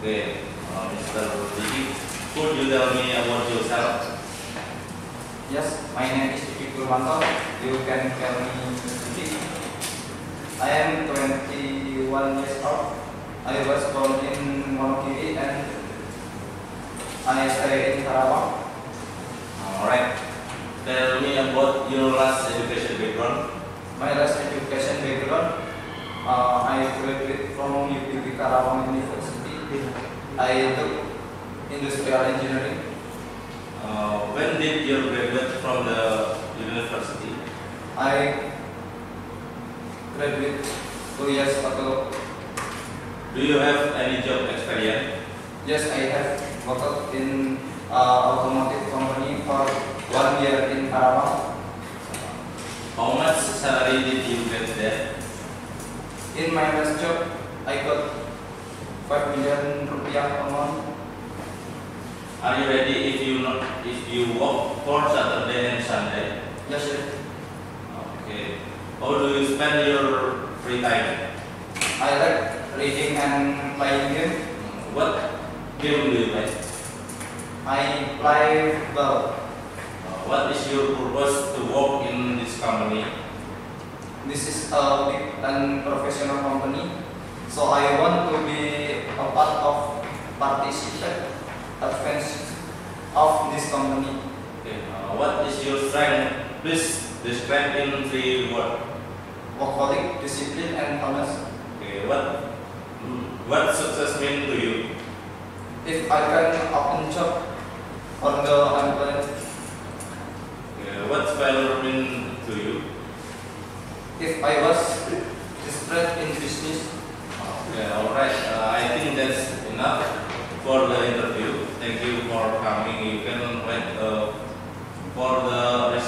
Okay, uh, Mr. Didi, could you tell me about yourself? Yes, my name is Diki Purwanto. You can call me Diki. I am 21 years old. I was born in Wonogiri and I stay in Karawang. Alright. Tell me about your last education background. My last education background, uh, I graduated from UPB Karawang University. I took industrial engineering. Uh, when did you graduate from the university? I graduated two years ago. Do you have any job experience? Yes, I have worked in uh, automotive company for one year in Karawang. How much salary did you get there? In my last job, I got 5 million rupiah per month. Are you ready if you not if you work for Saturday and Sunday? Yes, sir. Okay. How do you spend your free time? I like reading and playing game. What game do you play? I play well. Uh, what is your purpose to work in this company? This is a big and professional company, so I want to be part of participate advance of this company. Okay. Uh, what is your strength? Please describe in three words. Workaholic, discipline, and honest. Okay. What what success mean to you? If I can open job on the employment, Okay. What failure mean to you? if I was distressed in business, Okay, all right. Uh, I think that's enough for the interview. Thank you for coming. You can wait uh, for the